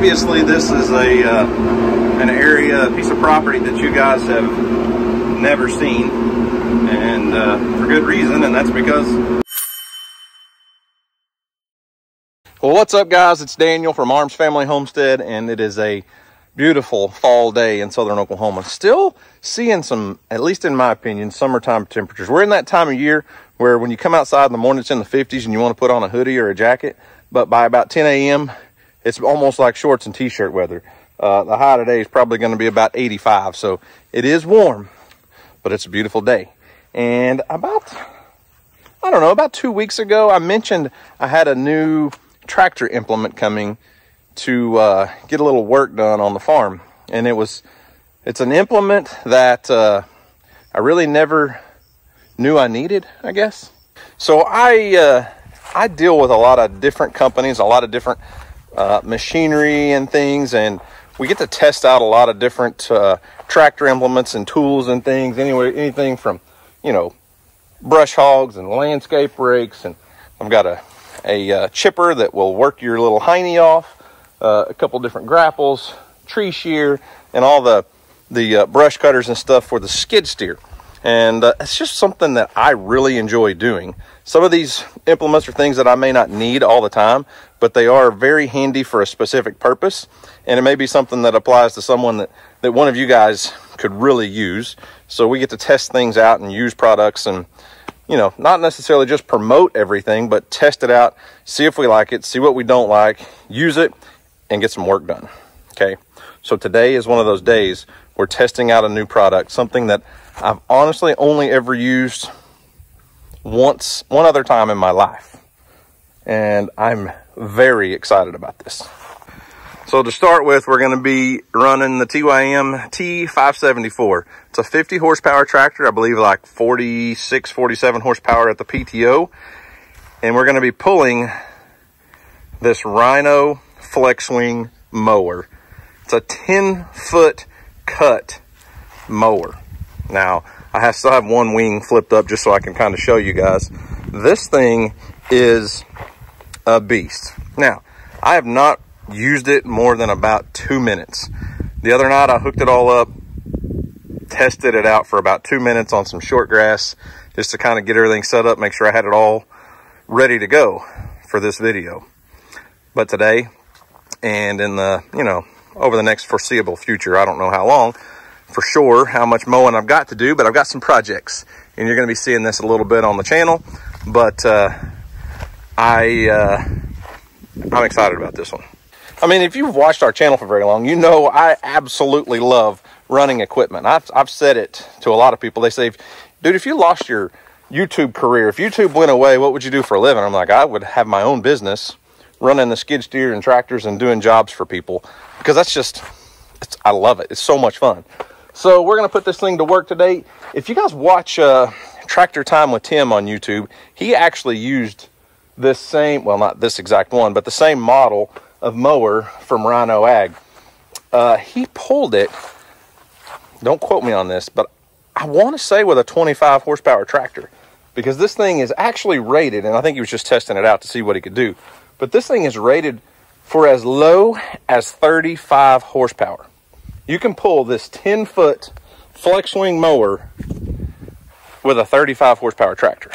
obviously this is a uh, an area, a piece of property that you guys have never seen, and uh, for good reason, and that's because. Well, what's up, guys? It's Daniel from Arms Family Homestead, and it is a beautiful fall day in southern Oklahoma. Still seeing some, at least in my opinion, summertime temperatures. We're in that time of year where when you come outside in the morning, it's in the 50s and you want to put on a hoodie or a jacket. But by about 10 a.m., it's almost like shorts and t-shirt weather. Uh, the high today is probably going to be about 85. So it is warm, but it's a beautiful day. And about, I don't know, about two weeks ago, I mentioned I had a new tractor implement coming to uh, get a little work done on the farm. And it was, it's an implement that uh, I really never knew I needed, I guess. So I, uh, I deal with a lot of different companies, a lot of different uh, machinery and things, and we get to test out a lot of different uh, tractor implements and tools and things. Anyway, anything from, you know, brush hogs and landscape rakes, and I've got a a uh, chipper that will work your little hiney off, uh, a couple different grapples, tree shear, and all the the uh, brush cutters and stuff for the skid steer. And uh, it's just something that I really enjoy doing. Some of these implements are things that I may not need all the time, but they are very handy for a specific purpose. And it may be something that applies to someone that, that one of you guys could really use. So we get to test things out and use products and, you know, not necessarily just promote everything, but test it out, see if we like it, see what we don't like, use it, and get some work done. Okay. So today is one of those days we're testing out a new product, something that I've honestly only ever used once, one other time in my life. And I'm very excited about this. So to start with, we're going to be running the TYM T574. It's a 50 horsepower tractor, I believe like 46, 47 horsepower at the PTO. And we're going to be pulling this Rhino Flexwing mower. It's a 10 foot cut mower. Now, I still have one wing flipped up just so I can kind of show you guys. This thing is a beast. Now, I have not used it more than about two minutes. The other night I hooked it all up, tested it out for about two minutes on some short grass just to kind of get everything set up, make sure I had it all ready to go for this video. But today and in the, you know, over the next foreseeable future, I don't know how long, for sure how much mowing I've got to do, but I've got some projects and you're going to be seeing this a little bit on the channel, but uh, I, uh, I'm excited about this one. I mean, if you've watched our channel for very long, you know I absolutely love running equipment. I've, I've said it to a lot of people. They say, dude, if you lost your YouTube career, if YouTube went away, what would you do for a living? I'm like, I would have my own business running the skid steer and tractors and doing jobs for people because that's just, I love it. It's so much fun. So we're going to put this thing to work today. If you guys watch uh, Tractor Time with Tim on YouTube, he actually used this same, well, not this exact one, but the same model of mower from Rhino Ag. Uh, he pulled it, don't quote me on this, but I want to say with a 25 horsepower tractor because this thing is actually rated, and I think he was just testing it out to see what he could do. But this thing is rated for as low as 35 horsepower you can pull this 10 foot flex wing mower with a 35 horsepower tractor.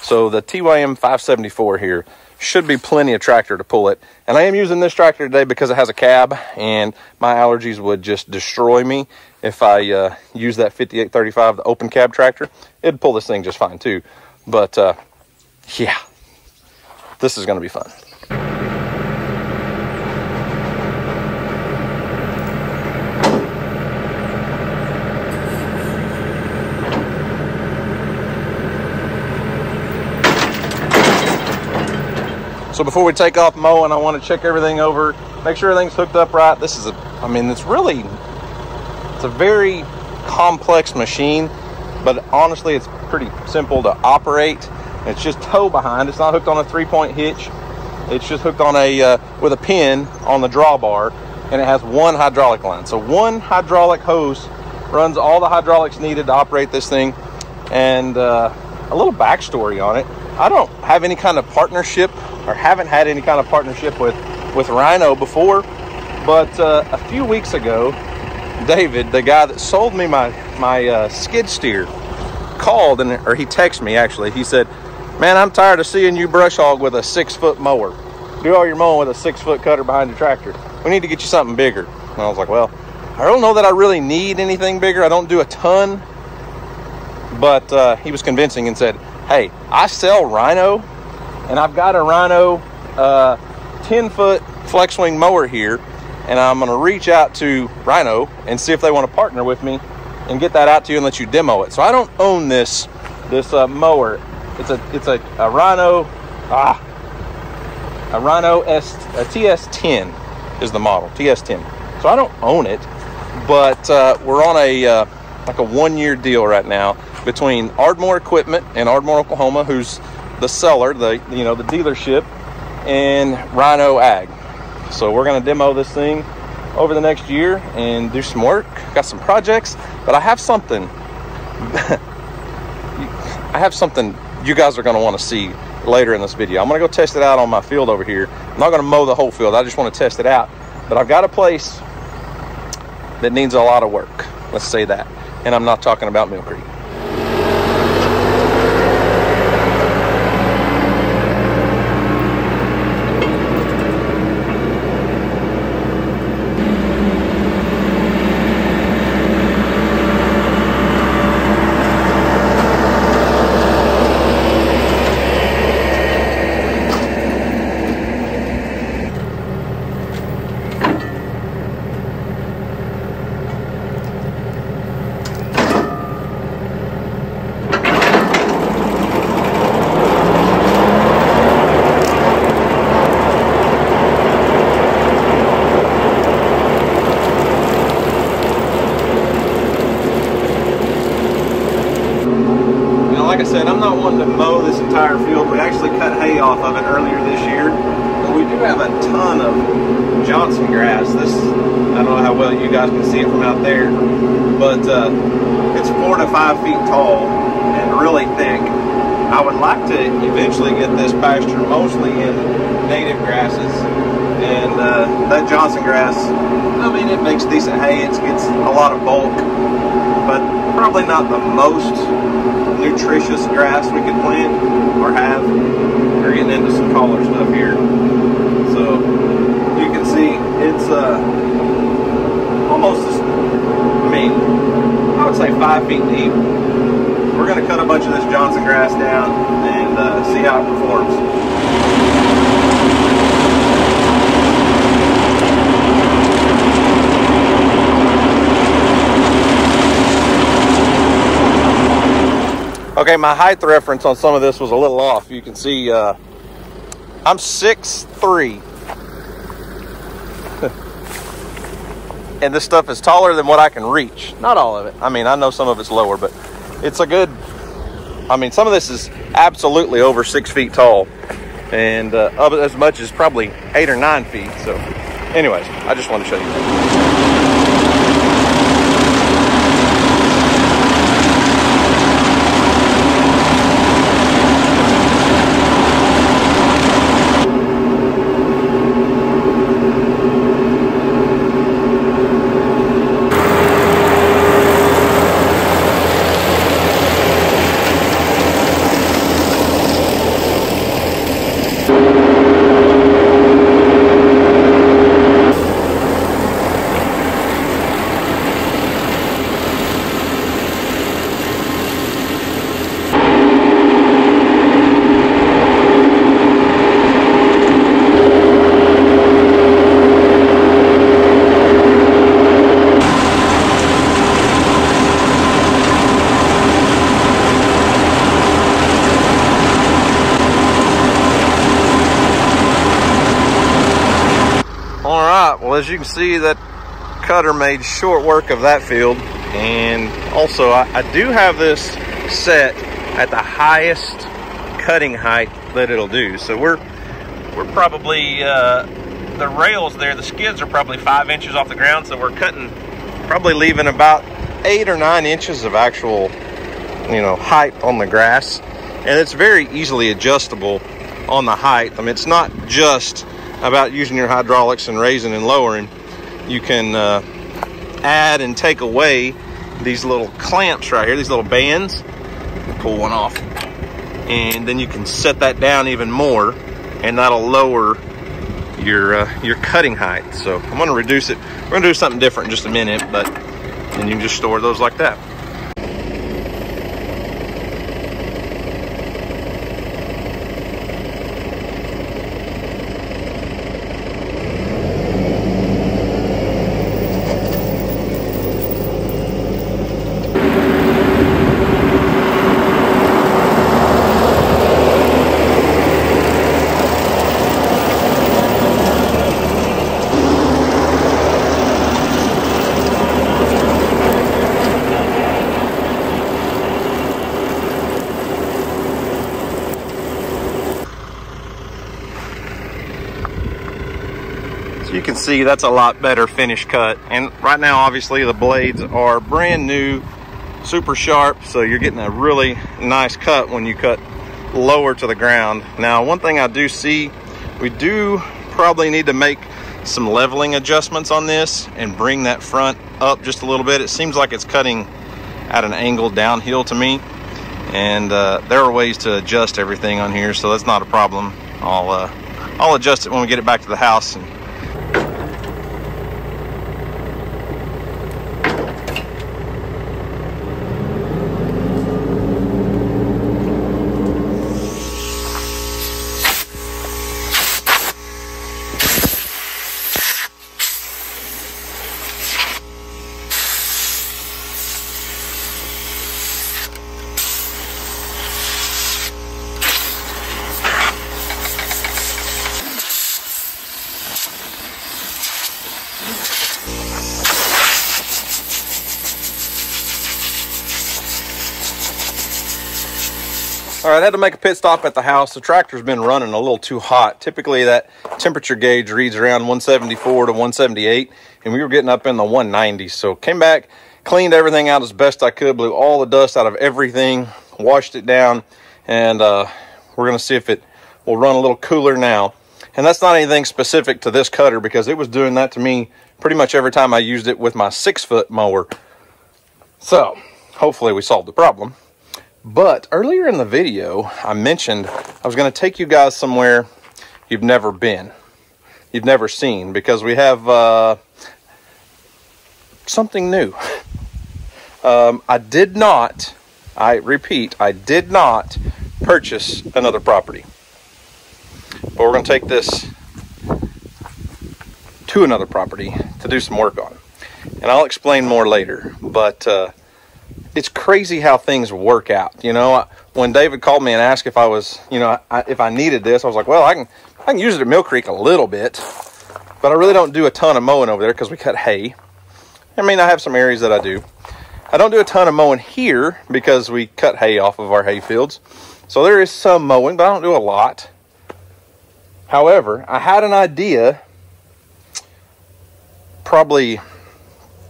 So the TYM 574 here should be plenty of tractor to pull it. And I am using this tractor today because it has a cab and my allergies would just destroy me if I uh, use that 5835, the open cab tractor. It'd pull this thing just fine too. But uh, yeah, this is going to be fun. So before we take off mowing, I want to check everything over, make sure everything's hooked up right. This is a, I mean, it's really, it's a very complex machine, but honestly, it's pretty simple to operate. It's just tow behind. It's not hooked on a three-point hitch. It's just hooked on a, uh, with a pin on the drawbar, and it has one hydraulic line. So one hydraulic hose runs all the hydraulics needed to operate this thing. And uh, a little backstory on it. I don't have any kind of partnership or haven't had any kind of partnership with with Rhino before. But uh, a few weeks ago, David, the guy that sold me my my uh, skid steer, called and or he texted me actually. He said, "Man, I'm tired of seeing you brush hog with a six foot mower. Do all your mowing with a six foot cutter behind your tractor. We need to get you something bigger." And I was like, "Well, I don't know that I really need anything bigger. I don't do a ton." But uh, he was convincing and said, "Hey, I sell Rhino, and I've got a Rhino uh, 10 foot flex wing mower here." and I'm going to reach out to Rhino and see if they want to partner with me and get that out to you and let you demo it. So I don't own this this uh, mower. It's a it's a, a Rhino ah a Rhino S a TS10 is the model TS10. So I don't own it, but uh, we're on a uh, like a one year deal right now between Ardmore Equipment in Ardmore, Oklahoma, who's the seller, the you know the dealership, and Rhino Ag. So we're going to demo this thing over the next year and do some work. Got some projects, but I have something. I have something you guys are going to want to see later in this video. I'm going to go test it out on my field over here. I'm not going to mow the whole field. I just want to test it out. But I've got a place that needs a lot of work. Let's say that. And I'm not talking about Mill Creek. like I said, I'm not wanting to mow this entire field. We actually cut hay off of it earlier this year. But we do have a ton of Johnson grass. This, I don't know how well you guys can see it from out there, but uh, it's four to five feet tall and really thick. I would like to eventually get this pasture mostly in native grasses. And uh, that Johnson grass, I mean, it makes decent hay. It gets a lot of bulk, but probably not the most nutritious grass we could plant or have. We're getting into some collar stuff here. So you can see it's uh, almost, as, I mean, I would say five feet deep. We're going to cut a bunch of this Johnson grass down and uh, see how it performs. Okay, my height reference on some of this was a little off. You can see uh, I'm six three, and this stuff is taller than what I can reach. Not all of it. I mean, I know some of it's lower, but it's a good. I mean, some of this is absolutely over six feet tall, and uh, as much as probably eight or nine feet. So, anyways, I just want to show you that. All right, well, as you can see, that cutter made short work of that field. And also, I, I do have this set at the highest cutting height that it'll do. So we're we're probably, uh, the rails there, the skids are probably five inches off the ground. So we're cutting, probably leaving about eight or nine inches of actual, you know, height on the grass. And it's very easily adjustable on the height. I mean, it's not just about using your hydraulics and raising and lowering. you can uh, add and take away these little clamps right here, these little bands. Pull one off. And then you can set that down even more and that'll lower your uh, your cutting height. So I'm gonna reduce it. We're gonna do something different in just a minute, but then you can just store those like that. So you can see that's a lot better finish cut. And right now, obviously the blades are brand new, super sharp. So you're getting a really nice cut when you cut lower to the ground. Now, one thing I do see, we do probably need to make some leveling adjustments on this and bring that front up just a little bit. It seems like it's cutting at an angle downhill to me. And uh, there are ways to adjust everything on here, so that's not a problem. I'll uh, I'll adjust it when we get it back to the house and I had to make a pit stop at the house. The tractor's been running a little too hot. Typically, that temperature gauge reads around 174 to 178, and we were getting up in the 190s. So came back, cleaned everything out as best I could, blew all the dust out of everything, washed it down, and uh, we're gonna see if it will run a little cooler now. And that's not anything specific to this cutter because it was doing that to me pretty much every time I used it with my six foot mower. So hopefully we solved the problem. But earlier in the video, I mentioned I was going to take you guys somewhere you've never been, you've never seen, because we have uh, something new. Um, I did not, I repeat, I did not purchase another property. But we're going to take this to another property to do some work on. And I'll explain more later. But uh, it's crazy how things work out. You know, when David called me and asked if I was, you know, if I needed this, I was like, well, I can, I can use it at Mill Creek a little bit, but I really don't do a ton of mowing over there because we cut hay. I mean, I have some areas that I do. I don't do a ton of mowing here because we cut hay off of our hay fields. So there is some mowing, but I don't do a lot. However, I had an idea probably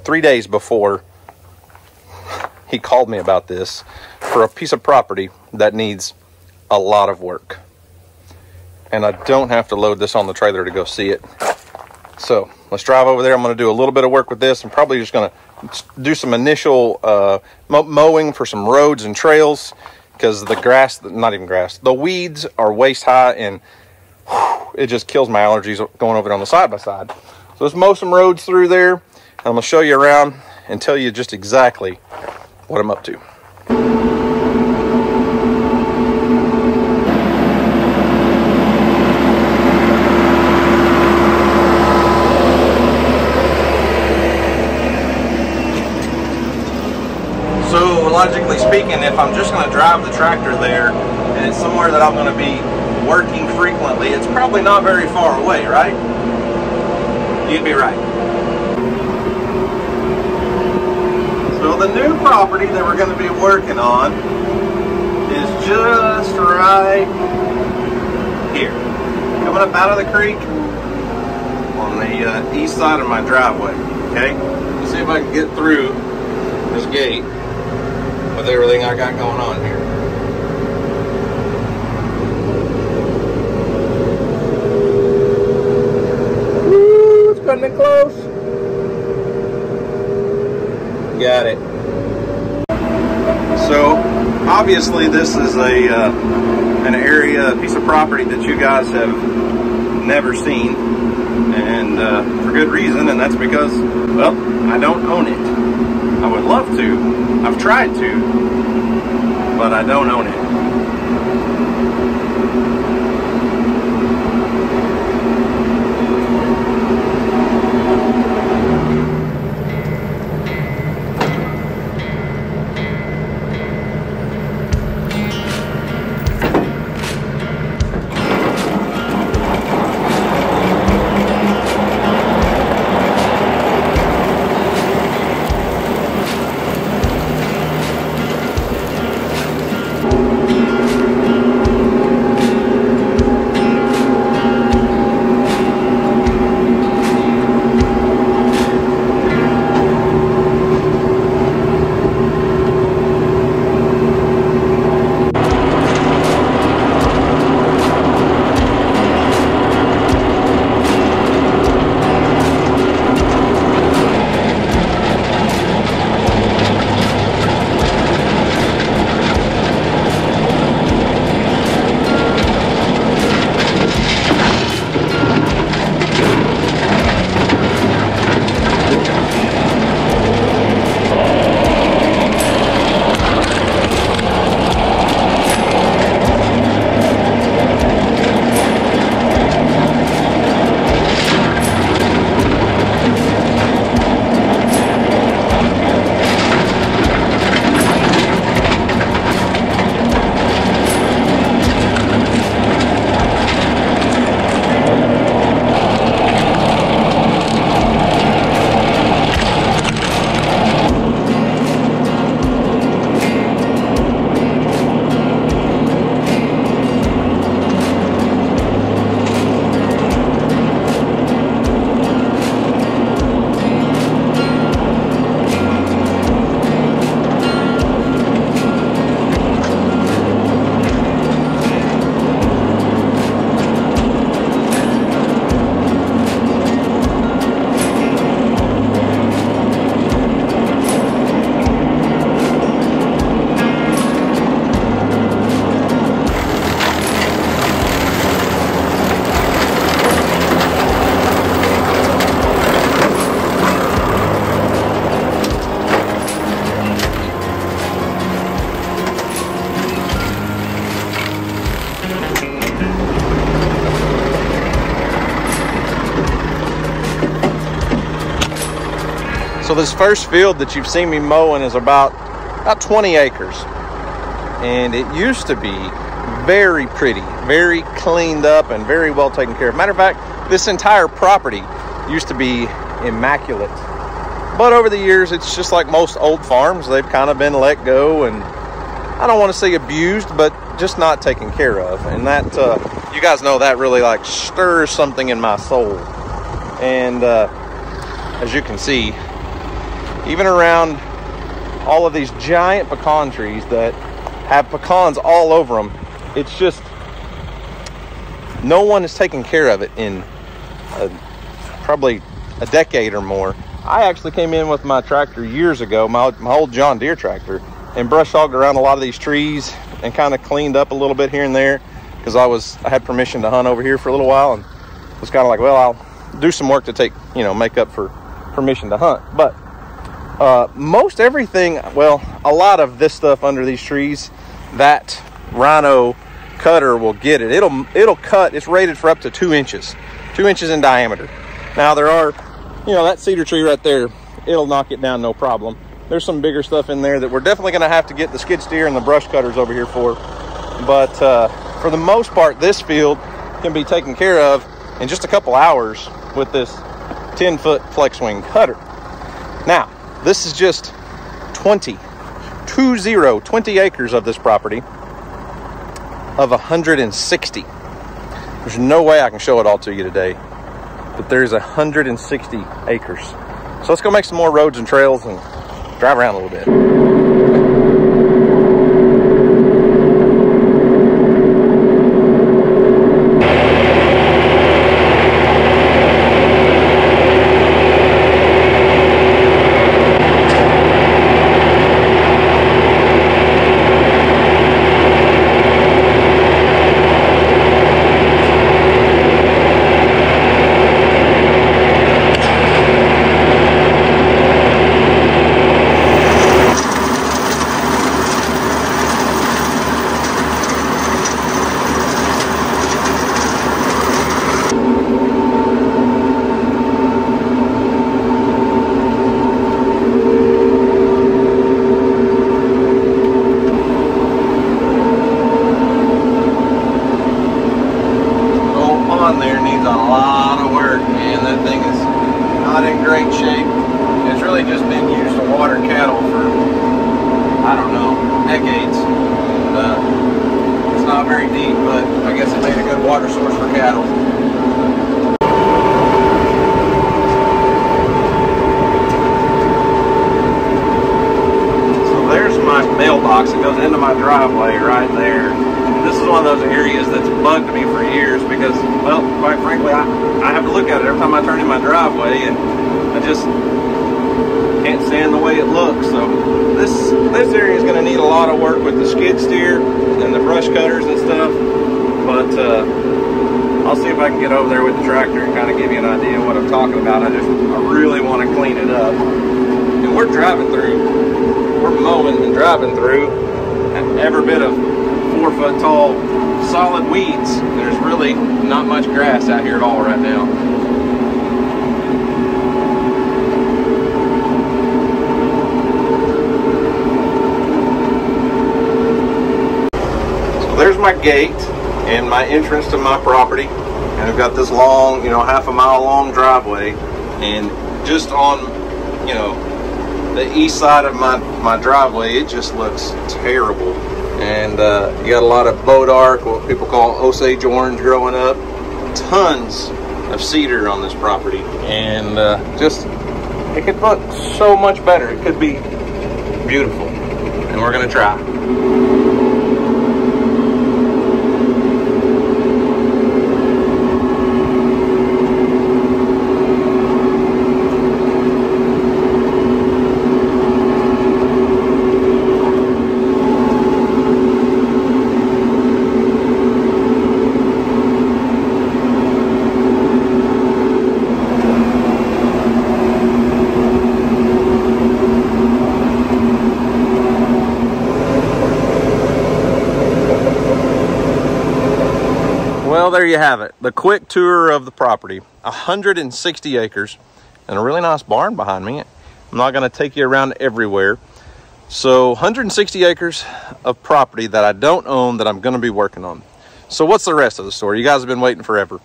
three days before he called me about this for a piece of property that needs a lot of work. And I don't have to load this on the trailer to go see it. So let's drive over there. I'm going to do a little bit of work with this. I'm probably just going to do some initial uh, mowing for some roads and trails because the grass, not even grass, the weeds are waist high and whew, it just kills my allergies going over there on the side by side. So let's mow some roads through there. I'm going to show you around and tell you just exactly what I'm up to. So logically speaking, if I'm just going to drive the tractor there and it's somewhere that I'm going to be working frequently, it's probably not very far away, right? You'd be right. So the new property that we're going to be working on is just right here. Coming up out of the creek on the uh, east side of my driveway. Okay? Let's see if I can get through this gate with everything I got going on here. Woo, it's it close. Got it. So obviously this is a uh, an area, a piece of property that you guys have never seen, and uh, for good reason, and that's because, well, I don't own it. I would love to. I've tried to, but I don't own it. This first field that you've seen me mowing is about about 20 acres. And it used to be very pretty, very cleaned up and very well taken care of. Matter of fact, this entire property used to be immaculate. But over the years, it's just like most old farms, they've kind of been let go and I don't want to say abused, but just not taken care of. And that, uh, you guys know that really like stirs something in my soul. And uh, as you can see, even around all of these giant pecan trees that have pecans all over them, it's just no one is taking care of it in a, probably a decade or more. I actually came in with my tractor years ago, my, my old John Deere tractor, and brush hogged around a lot of these trees and kind of cleaned up a little bit here and there because I was I had permission to hunt over here for a little while and was kind of like, well, I'll do some work to take, you know, make up for permission to hunt. But uh, most everything, well, a lot of this stuff under these trees, that rhino cutter will get it. It'll it'll cut. It's rated for up to two inches, two inches in diameter. Now there are, you know, that cedar tree right there. It'll knock it down no problem. There's some bigger stuff in there that we're definitely going to have to get the skid steer and the brush cutters over here for. But uh, for the most part, this field can be taken care of in just a couple hours with this 10 foot flex wing cutter. Now, this is just 20, 20, 20 acres of this property of 160. There's no way I can show it all to you today, but there's 160 acres. So let's go make some more roads and trails and drive around a little bit. cattle for, I don't know, decades. Uh, it's not very deep, but I guess it made a good water source for cattle. So there's my mailbox that goes into my driveway right there this is one of those areas that's bugged me for years because, well, quite frankly, I, I have to look at it every time I turn in my driveway, and I just can't stand the way it looks. So this area is going to need a lot of work with the skid steer and the brush cutters and stuff. But uh, I'll see if I can get over there with the tractor and kind of give you an idea of what I'm talking about. I just I really want to clean it up. And we're driving through, we're mowing and driving through and every bit of four foot tall solid weeds. There's really not much grass out here at all right now. So there's my gate and my entrance to my property. And I've got this long, you know, half a mile long driveway. And just on, you know, the east side of my, my driveway, it just looks terrible and uh, you got a lot of bodark, what people call Osage orange growing up. Tons of cedar on this property, and uh, just it could look so much better. It could be beautiful, and we're gonna try. Well, there you have it. The quick tour of the property. 160 acres and a really nice barn behind me. I'm not going to take you around everywhere. So 160 acres of property that I don't own that I'm going to be working on. So what's the rest of the story? You guys have been waiting forever.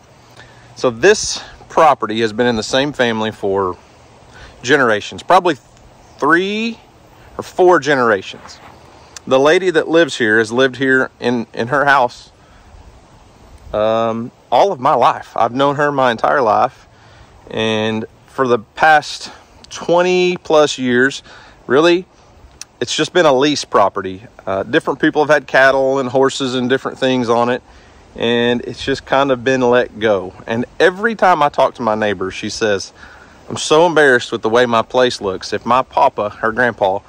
So this property has been in the same family for generations, probably three or four generations. The lady that lives here has lived here in, in her house um, all of my life. I've known her my entire life. And for the past 20 plus years, really, it's just been a lease property. Uh, different people have had cattle and horses and different things on it. And it's just kind of been let go. And every time I talk to my neighbor, she says, I'm so embarrassed with the way my place looks. If my papa, her grandpa,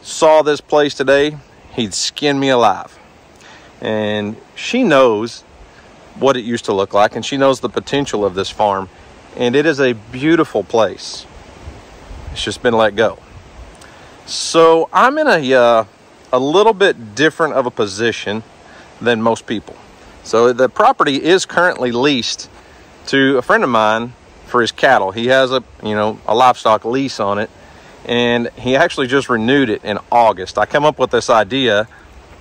saw this place today, he'd skin me alive. And she knows what it used to look like, and she knows the potential of this farm. And it is a beautiful place. It's just been let go. So I'm in a uh, a little bit different of a position than most people. So the property is currently leased to a friend of mine for his cattle. He has a you know a livestock lease on it, and he actually just renewed it in August. I came up with this idea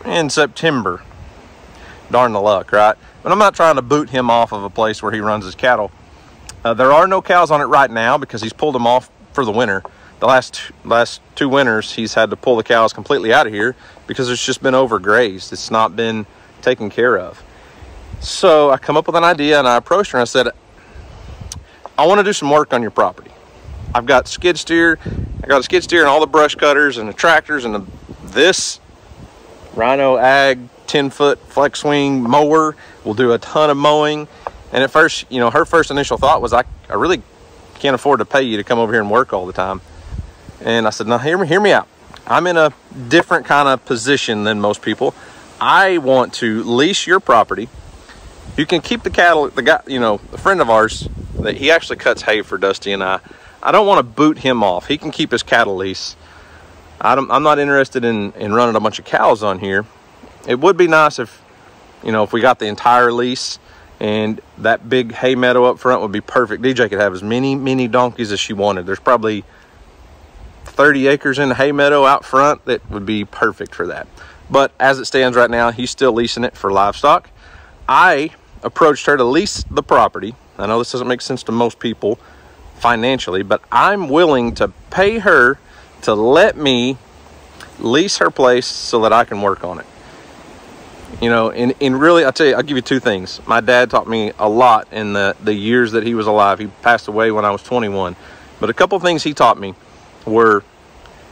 in September. Darn the luck, right? But I'm not trying to boot him off of a place where he runs his cattle. Uh, there are no cows on it right now because he's pulled them off for the winter. The last last two winters, he's had to pull the cows completely out of here because it's just been overgrazed. It's not been taken care of. So I come up with an idea and I approached her and I said, I want to do some work on your property. I've got skid steer, I got a skid steer and all the brush cutters and the tractors and the, this Rhino Ag 10 foot flex wing mower. We'll do a ton of mowing. And at first, you know, her first initial thought was, I, I really can't afford to pay you to come over here and work all the time. And I said, now hear me, hear me out. I'm in a different kind of position than most people. I want to lease your property. You can keep the cattle, the guy, you know, a friend of ours that he actually cuts hay for Dusty and I. I don't want to boot him off. He can keep his cattle lease. I am not interested in, in running a bunch of cows on here it would be nice if, you know, if we got the entire lease and that big hay meadow up front would be perfect. DJ could have as many, many donkeys as she wanted. There's probably 30 acres in the hay meadow out front that would be perfect for that. But as it stands right now, he's still leasing it for livestock. I approached her to lease the property. I know this doesn't make sense to most people financially, but I'm willing to pay her to let me lease her place so that I can work on it. You know, and, and really, I'll tell you, I'll give you two things. My dad taught me a lot in the, the years that he was alive. He passed away when I was 21. But a couple things he taught me were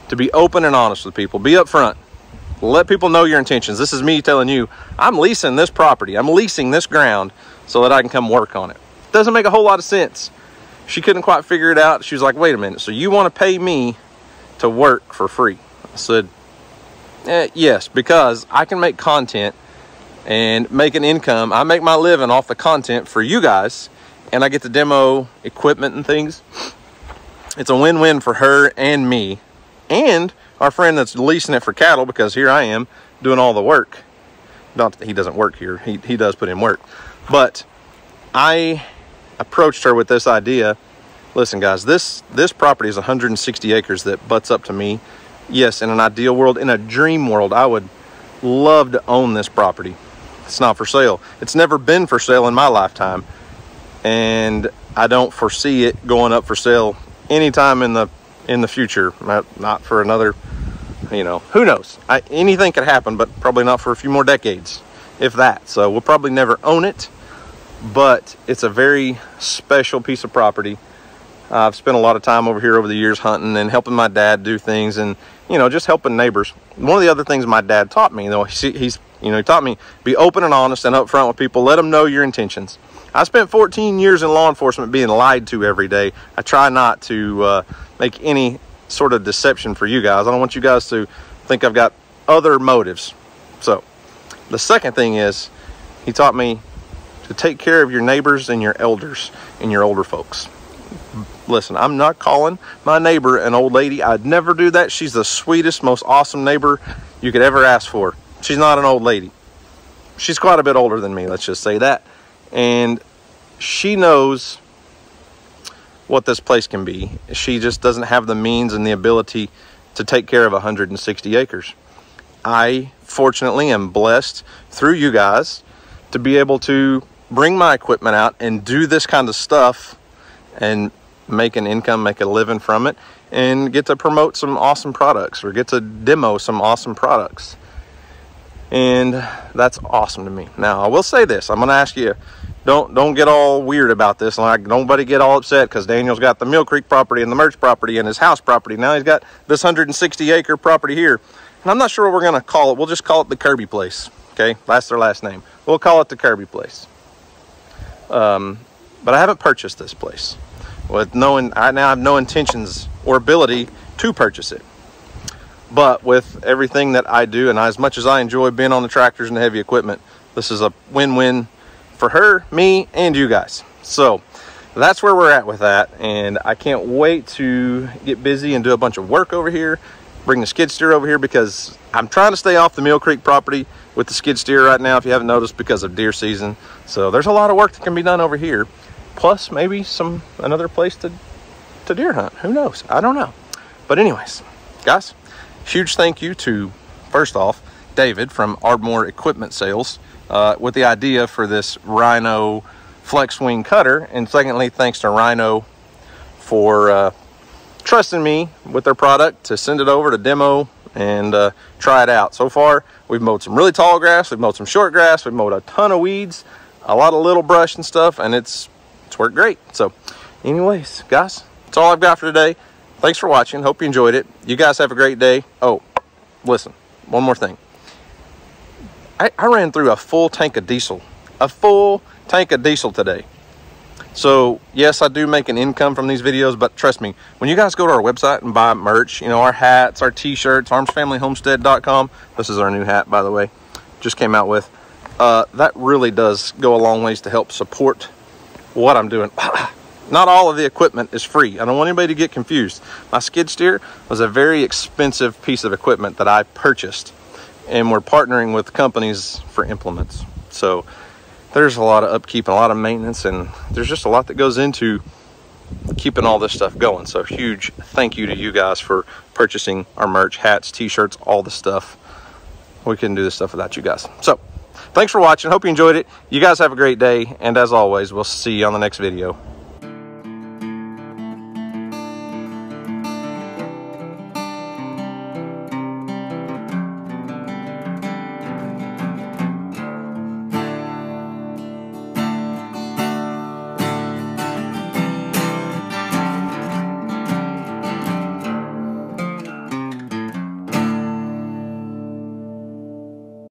to be open and honest with people, be upfront, let people know your intentions. This is me telling you, I'm leasing this property, I'm leasing this ground so that I can come work on it. Doesn't make a whole lot of sense. She couldn't quite figure it out. She was like, wait a minute, so you want to pay me to work for free? I said, eh, yes, because I can make content and make an income. I make my living off the content for you guys, and I get to demo equipment and things. It's a win-win for her and me, and our friend that's leasing it for cattle because here I am doing all the work. Not that he doesn't work here, he, he does put in work. But I approached her with this idea. Listen, guys, this, this property is 160 acres that butts up to me. Yes, in an ideal world, in a dream world, I would love to own this property. It's not for sale. It's never been for sale in my lifetime. And I don't foresee it going up for sale anytime in the in the future. Not, not for another, you know, who knows? I, anything could happen, but probably not for a few more decades, if that. So we'll probably never own it, but it's a very special piece of property. I've spent a lot of time over here over the years hunting and helping my dad do things and, you know, just helping neighbors. One of the other things my dad taught me, though, he's you know, he taught me be open and honest and upfront with people. Let them know your intentions. I spent 14 years in law enforcement being lied to every day. I try not to uh, make any sort of deception for you guys. I don't want you guys to think I've got other motives. So, the second thing is, he taught me to take care of your neighbors and your elders and your older folks. Listen, I'm not calling my neighbor an old lady. I'd never do that. She's the sweetest, most awesome neighbor you could ever ask for. She's not an old lady. She's quite a bit older than me, let's just say that. And she knows what this place can be. She just doesn't have the means and the ability to take care of 160 acres. I fortunately am blessed through you guys to be able to bring my equipment out and do this kind of stuff and make an income, make a living from it, and get to promote some awesome products or get to demo some awesome products and that's awesome to me. Now, I will say this. I'm going to ask you, don't don't get all weird about this. Like, nobody get all upset because Daniel's got the Mill Creek property and the Merch property and his house property. Now he's got this 160 acre property here. And I'm not sure what we're going to call it. We'll just call it the Kirby place. Okay, that's their last name. We'll call it the Kirby place. Um, but I haven't purchased this place. With no I now have no intentions or ability to purchase it. But with everything that I do, and as much as I enjoy being on the tractors and the heavy equipment, this is a win-win for her, me, and you guys. So that's where we're at with that. And I can't wait to get busy and do a bunch of work over here, bring the skid steer over here because I'm trying to stay off the Mill Creek property with the skid steer right now, if you haven't noticed, because of deer season. So there's a lot of work that can be done over here. Plus maybe some another place to, to deer hunt. Who knows? I don't know. But anyways, guys, Huge thank you to, first off, David from Ardmore Equipment Sales uh, with the idea for this Rhino flex wing cutter. And secondly, thanks to Rhino for uh, trusting me with their product to send it over to demo and uh, try it out. So far, we've mowed some really tall grass, we've mowed some short grass, we've mowed a ton of weeds, a lot of little brush and stuff, and it's it's worked great. So anyways, guys, that's all I've got for today. Thanks for watching. Hope you enjoyed it. You guys have a great day. Oh, listen, one more thing. I, I ran through a full tank of diesel, a full tank of diesel today. So yes, I do make an income from these videos, but trust me, when you guys go to our website and buy merch, you know, our hats, our t-shirts, armsfamilyhomestead.com, this is our new hat, by the way, just came out with, uh, that really does go a long ways to help support what I'm doing. Not all of the equipment is free. I don't want anybody to get confused. My skid steer was a very expensive piece of equipment that I purchased and we're partnering with companies for implements. So there's a lot of upkeep and a lot of maintenance and there's just a lot that goes into keeping all this stuff going. So huge thank you to you guys for purchasing our merch, hats, t-shirts, all the stuff. We couldn't do this stuff without you guys. So thanks for watching. Hope you enjoyed it. You guys have a great day. And as always, we'll see you on the next video.